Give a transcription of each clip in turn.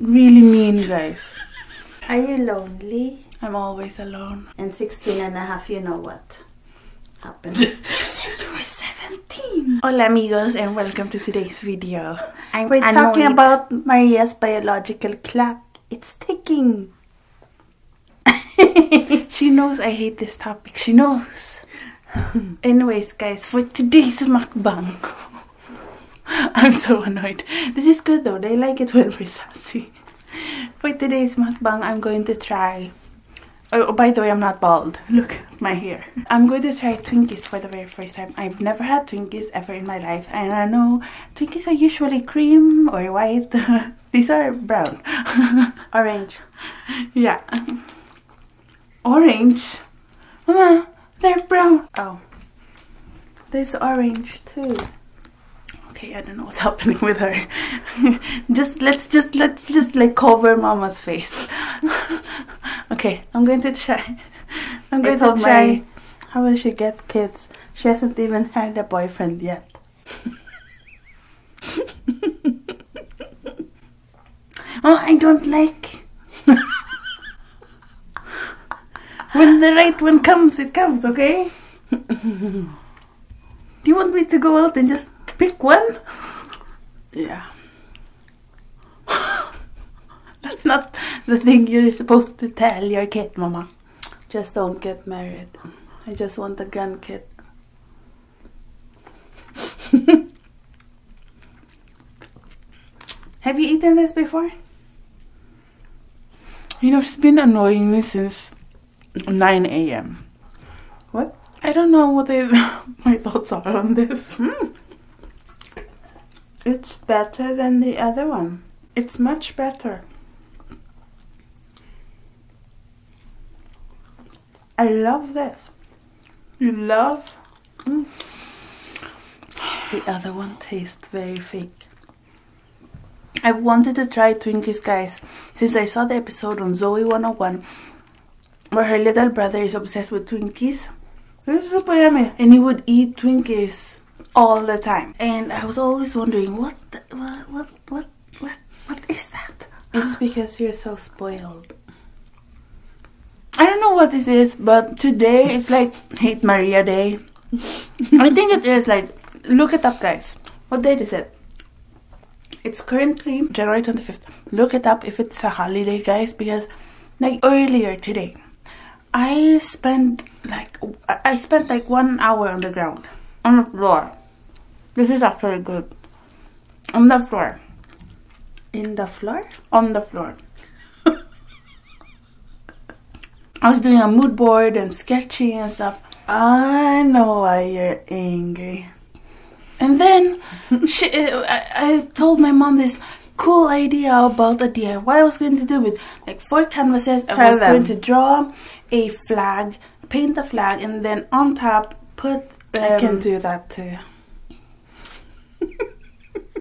really mean, guys. Are you lonely? I'm always alone. And 16 and a half, you know what happened. you were 17. Hola amigos and welcome to today's video. I'm We're annoyed. talking about Maria's biological clock. It's ticking. She knows I hate this topic. She knows. Anyways, guys, for today's mukbang, I'm so annoyed. This is good though. They like it when we're sassy. For today's mukbang, I'm going to try. Oh, by the way, I'm not bald. Look at my hair. I'm going to try Twinkies for the very first time. I've never had Twinkies ever in my life, and I know Twinkies are usually cream or white. These are brown. Orange. yeah. Orange. Mama, they're brown. Oh. There's orange too. Okay, I don't know what's happening with her. just let's just let's just like cover mama's face. okay, I'm going to try. I'm going to try. Mary, how will she get kids? She hasn't even had a boyfriend yet. Oh, I don't like. when the right one comes, it comes. Okay. Do you want me to go out and just pick one? Yeah. That's not the thing you're supposed to tell your kid, mama. Just don't get married. I just want a grandkid. Have you eaten this before? You know, she's been annoying me since 9 a.m. What? I don't know what I, my thoughts are on this. Hmm. It's better than the other one. It's much better. I love this. You love? Mm. The other one tastes very fake. I wanted to try Twinkies, guys, since I saw the episode on Zoey 101 where her little brother is obsessed with Twinkies This is super yummy. and he would eat Twinkies all the time. And I was always wondering, what, the, what, what, what, what, what is that? It's because you're so spoiled. I don't know what this is, but today it's like Hate Maria Day. I think it is like, look it up, guys. What date is it? It's currently January 25th. Look it up if it's a holiday, guys, because like earlier today, I spent like I I spent like one hour on the ground, on the floor. This is actually good. On the floor, In the floor? on the floor. I was doing a mood board and sketching and stuff. I know why you're angry. And then she, uh, I, I told my mom this cool idea about a DIY I was going to do with like four canvases. I Tell was going to draw a flag, paint a flag, and then on top put I can um, do that too.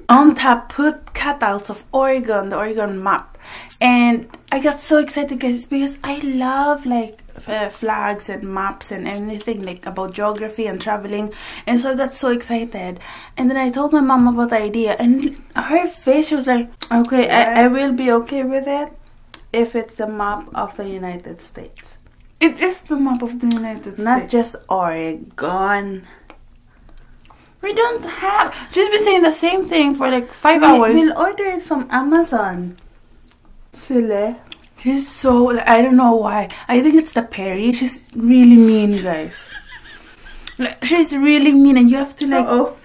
On top put cutouts of Oregon, the Oregon map. And I got so excited guys because I love like uh, flags and maps and anything like about geography and traveling and so I got so excited and then I told my mom about the idea and her face she was like Okay, I, I will be okay with it if it's the map of the United States. it is the map of the United States Not just Oregon. We don't have she's been saying the same thing for like five We, hours we'll order it from Amazon. Sile. she's so I don't know why I think it's the Perry she's really mean guys like, she's really mean and you have to like Uh oh.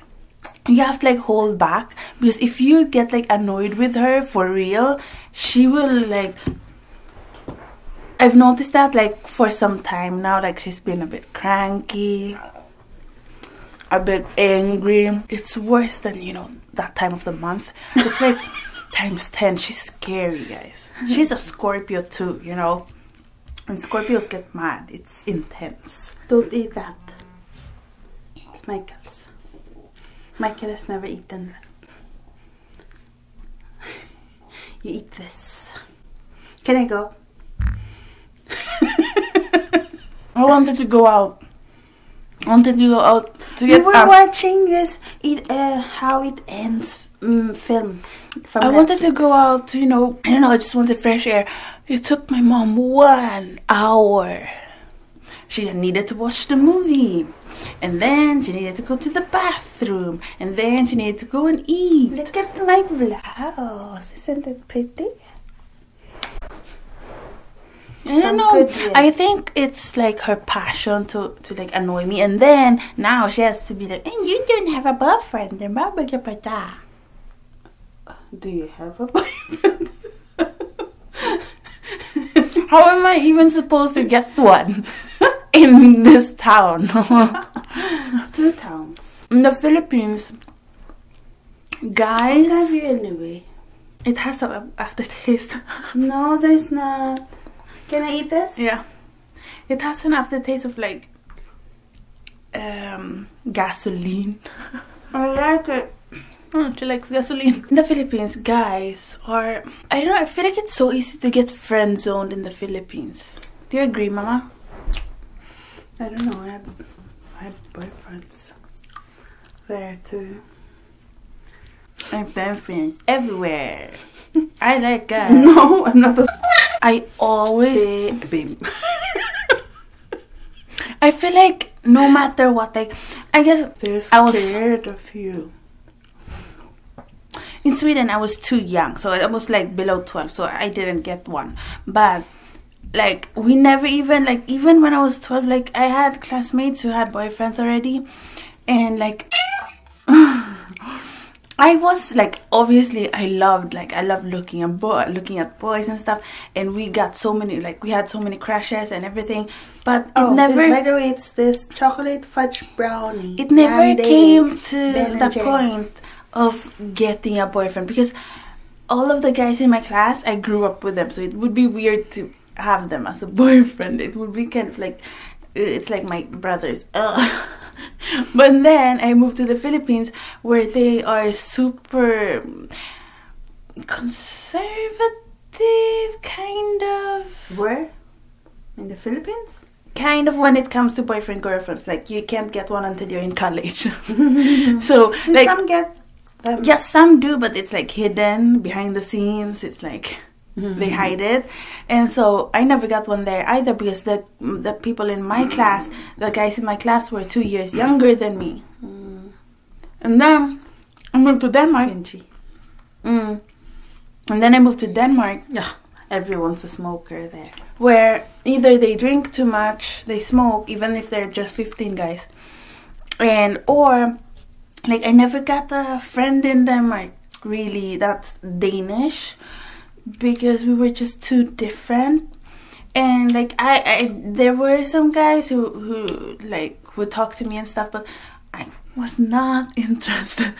you have to like hold back because if you get like annoyed with her for real she will like I've noticed that like for some time now like she's been a bit cranky a bit angry it's worse than you know that time of the month it's like times 10 she's scary guys she's a Scorpio too you know when Scorpios get mad it's intense Don't eat that. It's Michael's. Michael has never eaten that. You eat this. Can I go? I wanted to go out I wanted to go out to We were watching this it, uh, how it ends mm, film, From I wanted to go out, you know, I don't know, I just wanted fresh air. It took my mom one hour. She needed to watch the movie. And then she needed to go to the bathroom. And then she needed to go and eat. Look at my blouse. Isn't it pretty? I don't know. I think it's like her passion to, to like annoy me. And then now she has to be like, and you don't have a boyfriend. And blah, blah, blah, blah, blah." Do you have a boyfriend? How am I even supposed to get one in this town? Two towns. in the Philippines, guys, I Love you anyway. it has a aftertaste. No, there's not. Can I eat this? yeah, it has an aftertaste of like um, gasoline. I like it. Mm, she likes gasoline. In the Philippines, guys are I don't know. I feel like it's so easy to get friend zoned in the Philippines. Do you agree, Mama? I don't know. I have, I have boyfriends there too. I have friends everywhere. I like guys. No, I'm not a I always babe. I feel like no matter what, like I guess They're I was- scared of you. in Sweden I was too young, so I was like below twelve, so I didn't get one. But like we never even like even when I was twelve, like I had classmates who had boyfriends already, and like I was like obviously I loved like I loved looking at boy looking at boys and stuff, and we got so many like we had so many crushes and everything, but it Oh, never. By the way, it's this chocolate fudge brownie. it never came to the point of getting a boyfriend because all of the guys in my class I grew up with them so it would be weird to have them as a boyfriend it would be kind of like it's like my brothers Ugh. but then I moved to the Philippines where they are super conservative kind of Where? In the Philippines? kind of when it comes to boyfriend girlfriends like you can't get one until you're in college so like some get them. yes some do but it's like hidden behind the scenes it's like Mm-hmm. they hide it. And so i never got one there either because the the people in my class the guys in my class were two years younger than me. Mm, and then i moved to denmark. Mm. and then i moved to denmark. Yeah, everyone's a smoker there. where either they drink too much, they smoke, even if they're just 15 guys, and or like I never got a friend in Denmark. Really that's Danish because we were just too different. And like I, I there were some guys who who like would talk to me and stuff, but I was not interested.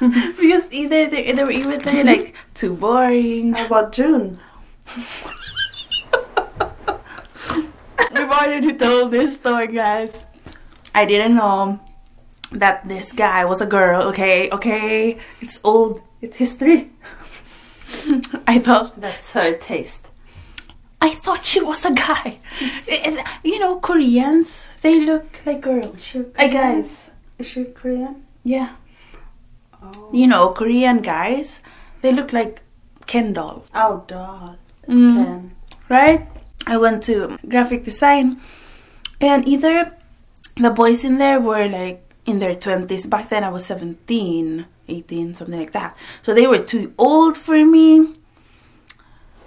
because either they, they were either like too boring How about June? We've already told this story, guys. I didn't know that this guy was a girl, okay? Okay? It's old. It's history. I thought That's her taste. I thought she was a guy. You know, Koreans, they look like girls. She I guys. Is she Korean? Yeah. Oh. You know, Korean guys, they look like Ken dolls. Oh, doll. Mm. Ken. right? I went to graphic design, and either the boys in there were like in their 20s. Back then I was 17, 18, something like that. So they were too old for me.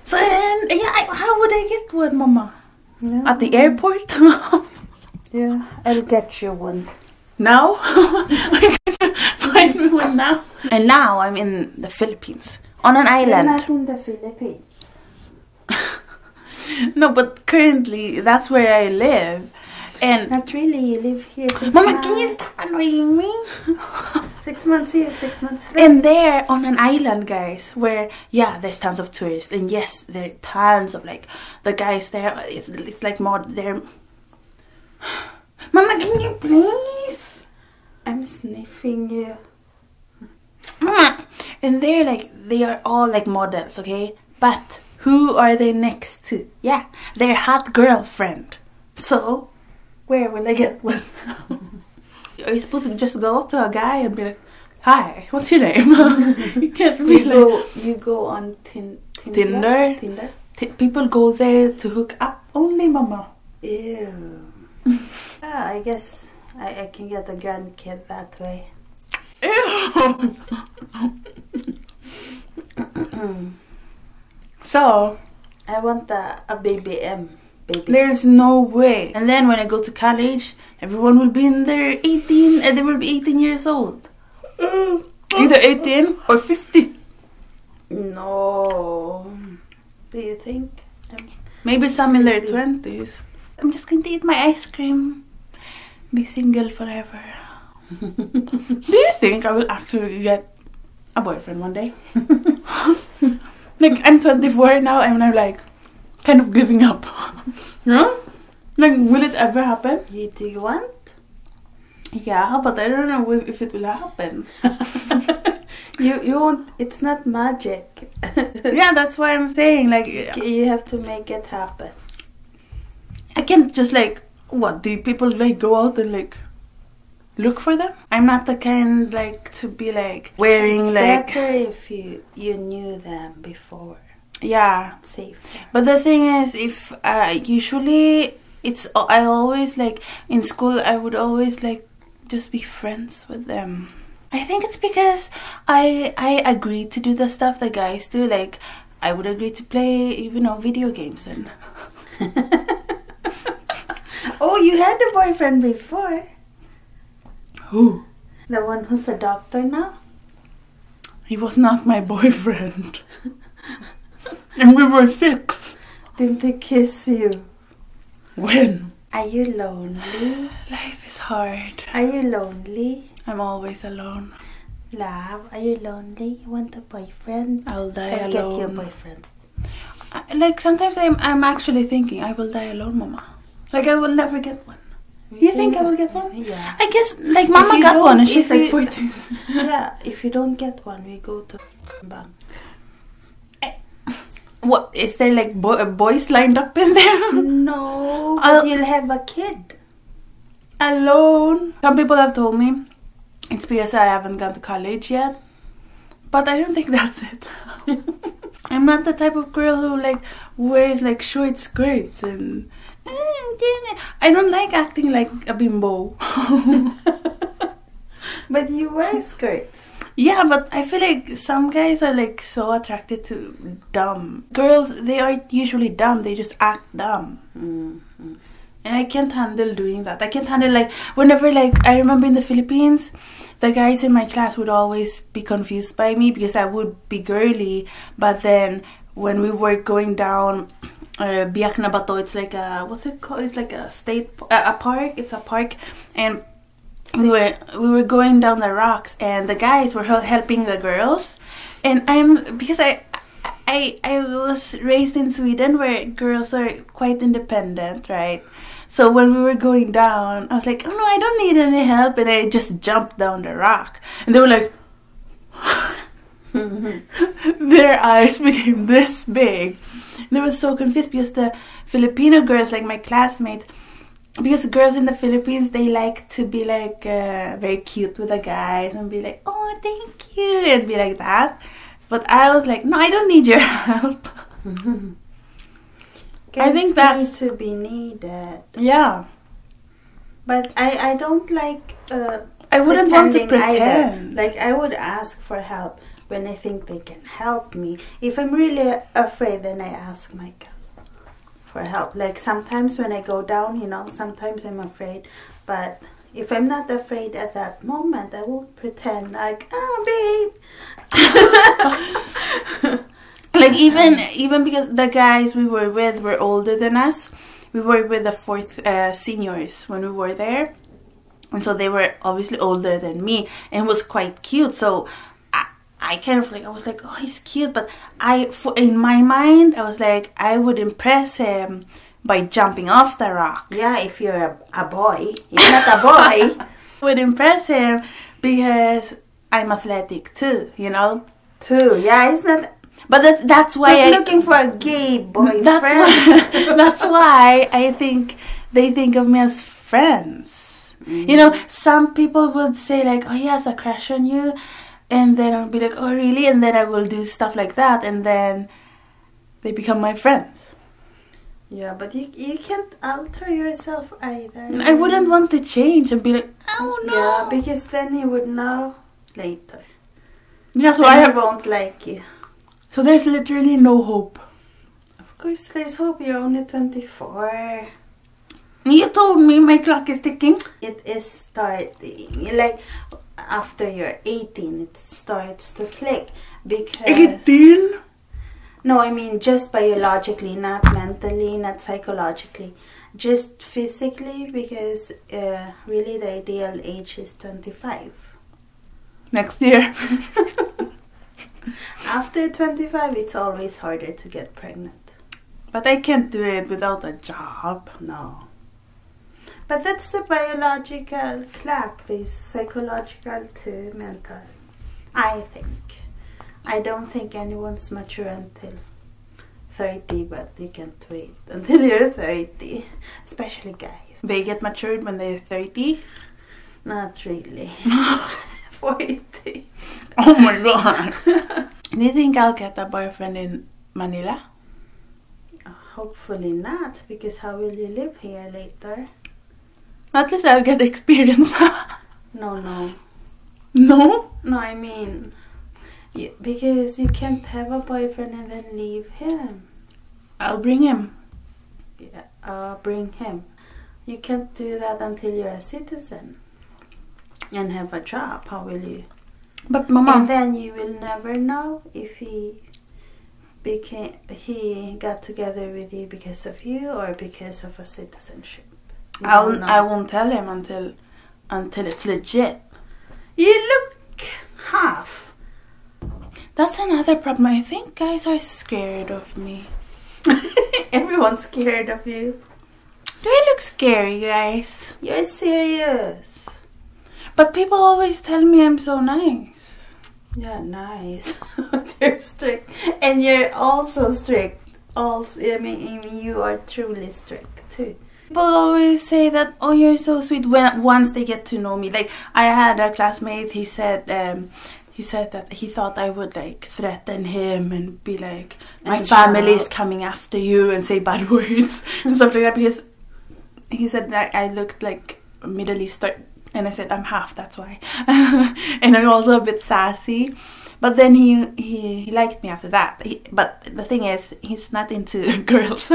So then, yeah, I, how would I get one, Mama? Yeah. At the airport? Yeah, I'll get you one. now? Find me one now. And now I'm in the Philippines. On an island. You're not in the Philippines. no, but currently that's where I live. And Not really. You live here six Mama, months. can you stop annoying me? Six months here, six months there. and there on an island, guys, where yeah, there's tons of tourists, and yes, there are tons of like the guys there. It's, it's like more they're. Mama, can you please? I'm sniffing you. Mama, and they're like they are all like models, okay? But who are they next to? Yeah, their hot girlfriend. So, where will I get one? are you supposed to just go up to a guy and be like, hi, what's your name? you can't be You like go, you go on tin, Tinder. Tinder? Tinder. t- people go there to hook up. Only mama. Ew. yeah, I guess I, I can get a grandkid that way. Ew. so I want a, a baby M. Baby. there's no way. And then when I go to college, everyone will be in their 18, and they will be 18 years old. Either 18 or 50. No. Do you think? Um, Maybe some in their 20s. I'm just going to eat my ice cream. Be single forever. Do you think I will actually get a boyfriend one day? like, I'm 24 now and I'm like, kind of giving up. Huh? Like, will it ever happen? You, do you want? Yeah, but I don't know if it will happen. you you won't. It's not magic. yeah, that's why I'm saying, like, You have to make it happen. I can't just like, what, do people like go out and like look for them? I'm not the kind like to be like wearing it's like, better if you you knew them before. Yeah. Safe. But the thing is, if uh, usually it's I always like in school I would always like just be friends with them. I think it's because I I agree to do the stuff the guys do. Like I would agree to play you know video games and oh, you had a boyfriend before. who The one who's a doctor now. he was not my boyfriend, and we were six. Didn't he kiss you? When Are you lonely? life is hard, Are you lonely? I'm always alone. Love, are you lonely? You want a boyfriend? I'll die I'll alone. get you a boyfriend. I- like sometimes I'm I'm actually thinking I will die alone, Mama. Like I will never get one. You think I will get one? Yeah. I guess like Mama got one and she's like 14. yeah, if you don't get one, we go to bank. What is there like bo- boys lined up in there? No, I'll- but you'll have a kid. alone. Some people have told me it's because I haven't gone to college yet, but I don't think that's it. I'm not the type of girl who like wears like short skirts and. Eh, I don't like acting like a bimbo. But you wear skirts. Yeah, but I feel like some guys are like so attracted to dumb girls. They are usually dumb. They just act dumb, Mm-hmm. and I can't handle doing that. I can't handle like whenever like I remember in the Philippines, the guys in my class would always be confused by me because I would be girly, but then when we were going down. Uh, Biak na Bato, it's like a what's it called? It's like a state, a park. It's a park, and we were we were going down the rocks and the guys were helping the girls. And i'm because i i i was raised in sweden where girls are quite independent right? So when we were going down i was like oh no i don't need any help. And i just jumped down the rock. And they were like their eyes became this big. And they were so confused because the filipino girls like my classmates because girls in the Philippines they like to be like uh, very cute with the guys and be like oh thank you and be like that but I was like no I don't need your help I think that's- to be needed. yeah But I I don't like uh, I wouldn't want to pretending either. pretend Like I would ask for help when I think they can help me. If I'm really afraid, then I ask my God for help. Like sometimes when I go down, you know, sometimes I'm afraid, but if I'm not afraid at that moment, I won't pretend like, ah, babe. like even even because the guys we were with were older than us we were with the fourth uh, seniors when we were there and so they were obviously older than me and was quite cute so I, kind of like I was like oh he's cute but I in my mind I was like I would impress him by jumping off the rock yeah, if you're a, a boy, you're not a boy. would impress him because I'm athletic too you know Too, yeah, it's not. but that, that's why I'm looking for a gay boyfriend. That's why, that's why I think they think of me as friends. You mm. know, some people would say like, "Oh, he has a crush on you," and then I'll be like, "Oh, really?" And then I will do stuff like that, and then they become my friends. Yeah, but you you can't alter yourself either. And I wouldn't want to change and be like, "Oh no." Yeah, because then he would know later. Yeah, so I have, won't like you. so there's literally no hope. Of course, there's hope. You're only 24. You told me my clock is ticking. It is starting. Like after you're 18, it starts to click because. 18? No, I mean just biologically, not mentally, not psychologically, just physically because uh, really the ideal age is 25. Next year. After 25, it's always harder to get pregnant. but I can't do it without a job. No. But that's the biological clock. There's psychological to mental. I think. I don't think anyone's mature until 30, but you can't wait until you're 30. Especially guys. They get matured when they're 30. Not really. 40. Oh my god. Do you think I'll get a boyfriend in Manila? Hopefully not, because how will you live here later? At least I'll get experience. No, no. no? No, I mean, you, because you can't have a boyfriend and then leave him. I'll bring him. Yeah, uh, bring him. You can't do that until you're a citizen and have a job. How will you? But mama. And then you will never know if he became he got together with you because of you or because of a citizenship. I'll. I won't tell him until until it's legit. You look half. That's another problem. I think guys are scared of me. Everyone's scared of you. Do I look scary, guys? You're serious. But people always tell me I'm so nice. Yeah, nice. They're strict, and you're also strict. Also, I mean, you are truly strict too. People always say that, oh, you're so sweet when once they get to know me. Like I had a classmate. He said, um, he said that he thought I would like threaten him and be like, my family is coming after you and say bad words and stuff like that. Because he said that I looked like Middle Eastern, and I said I'm half. That's why, and I'm also a bit sassy. But then he he, he liked me after that. He, but the thing is, he's not into girls.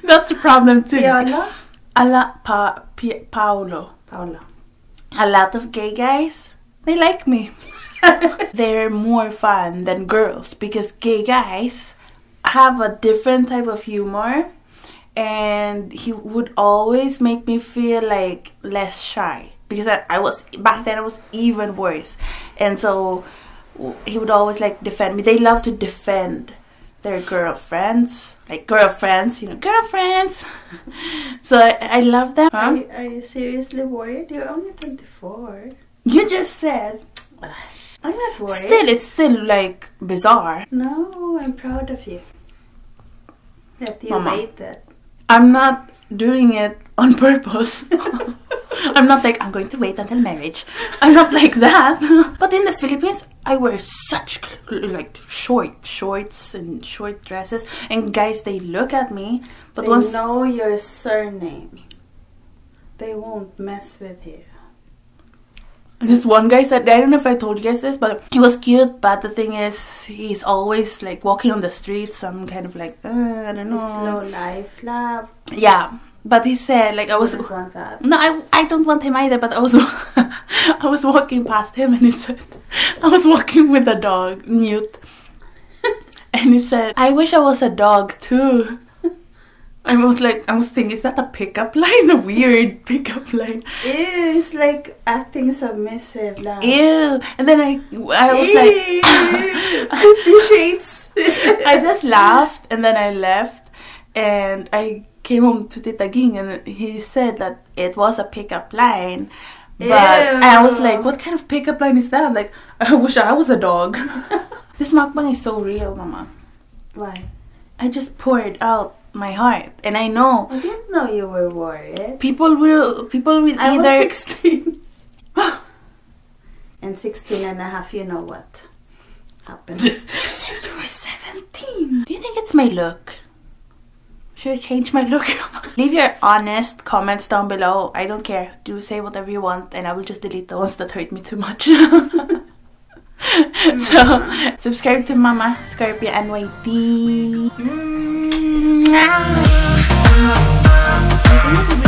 That's a problem too. Viola, A lot, pa, Pi- Paolo. Paula. A lot of gay guys, they like me. They're more fun than girls because gay guys have a different type of humor and he would always make me feel like less shy because I, I was back then I was even worse and so he would always like defend me they love to defend their girlfriends like girlfriends you know girlfriends so I, I love them Are, you, are you seriously worried? You're only 24. you just said I'm not worried. Still, it's still like bizarre. No, I'm proud of you. That you Mama. waited. I'm not doing it on purpose. I'm not like I'm going to wait until marriage. I'm not like that. but in the Philippines, I wear such like short shorts and short dresses, and guys they look at me. But they once know your surname. They won't mess with you. this one guy said, I don't know if I told you guys this, but he was cute. But the thing is, he's always like walking on the streets. I'm kind of like, uh, I don't know. slow life, love. Yeah, but he said like I was. Wouldn't want that. No, I, I don't want him either. But I was I was walking past him and he said I was walking with a dog, Newt, and he said I wish I was a dog too. I was like I was thinking is that a pickup line? A weird pickup line. Ew, it's like acting submissive, love. Ew. And then I I was Ew, like Fifty Shades. I just laughed and then I left and I came home to Tita Ging and he said that it was a pickup line. But and I was like, what kind of pickup line is that? Like, I wish I was a dog. this mukbang is so real, mama. Why? I just poured out my heart. And I know I didn't know you were worried. people will people will I either was 16. and 16 and a half, you know what happened. You said you were 17. Do you think it's my look? Should I change my look? Leave your honest comments down below. I don't care. Do say whatever you want and I will just delete the ones that hurt me too much. so, subscribe to Mama Scorpio NYD. Mm -hmm.